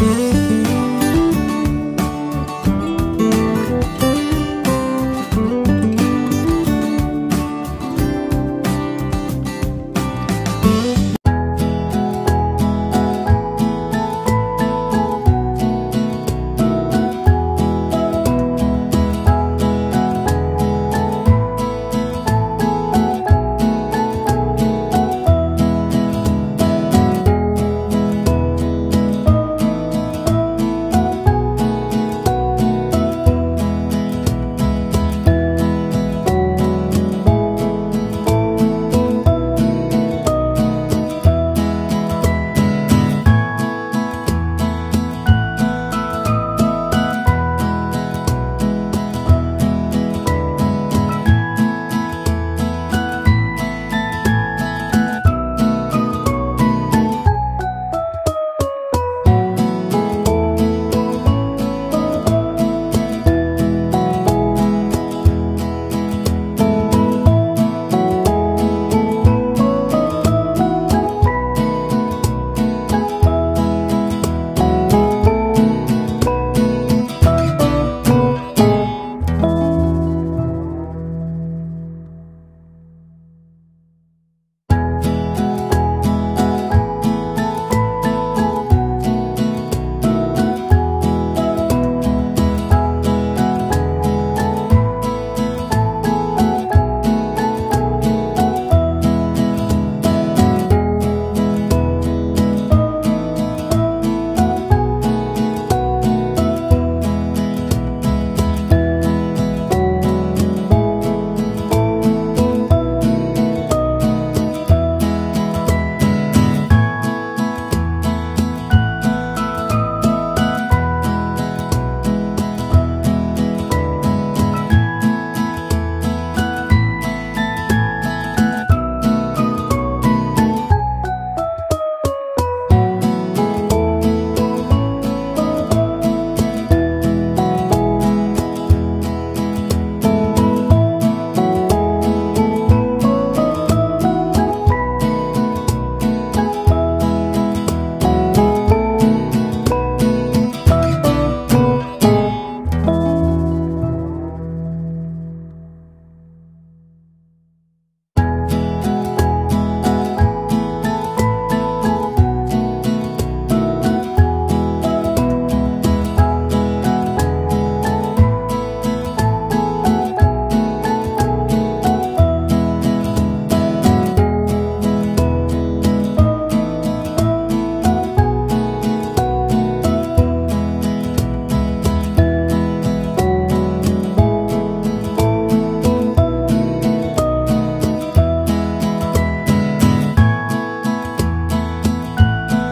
Música